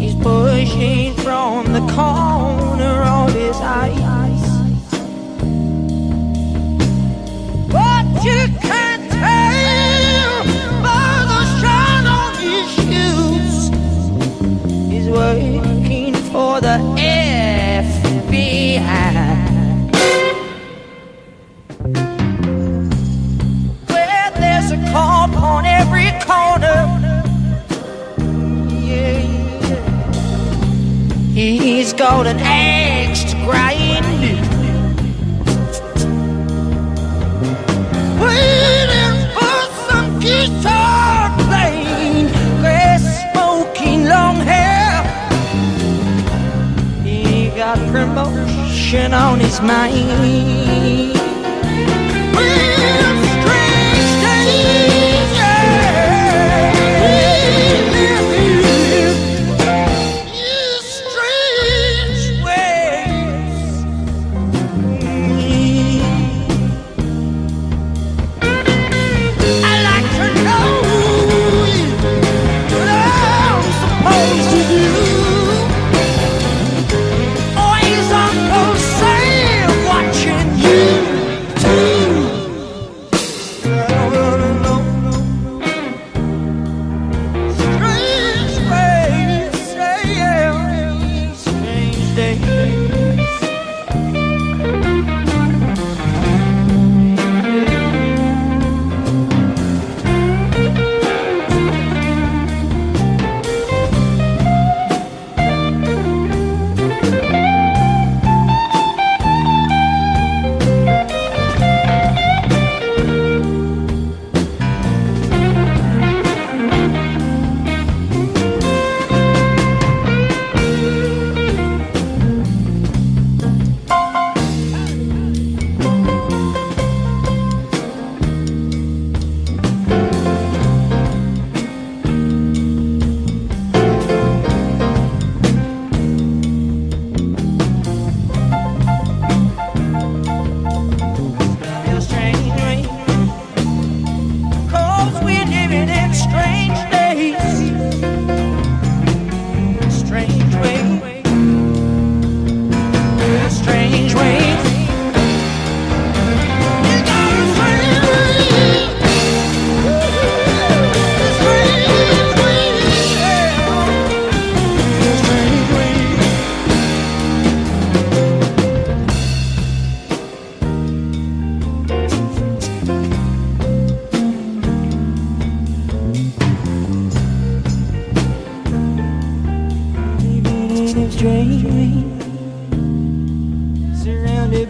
He's pushing from the corner of his eyes. But you can't tell by the shine on his shoes. He's working for the Got an axe to grind. Waiting for some guitar playing, grass smoking, long hair. He got promotion on his mind.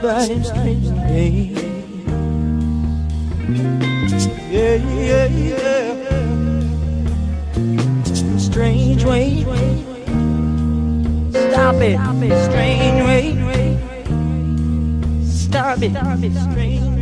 Strange days. Yeah, yeah, yeah. Strange ways. Stop it. Strange ways. Stop it. Strange